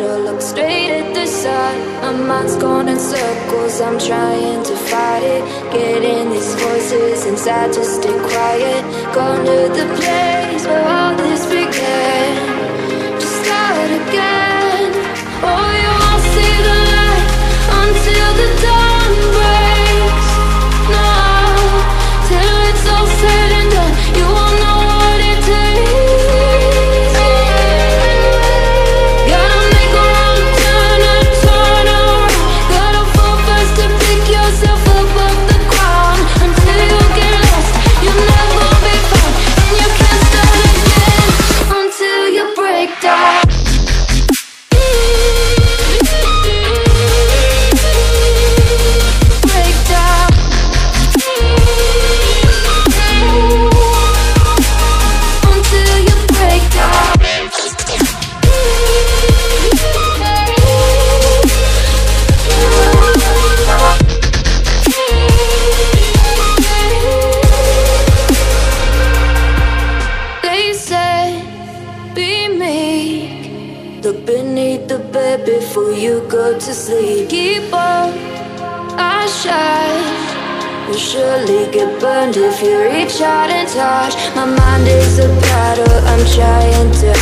or look straight at the sun. My mind's going in circles, I'm trying to fight it. Getting these voices inside to stay quiet. Going to the place where all this began. Just start again. Oh, you won't see the light until the dawn to sleep. Keep on, I shine. You'll surely get burned if you reach out and touch. My mind is a battle, I'm trying to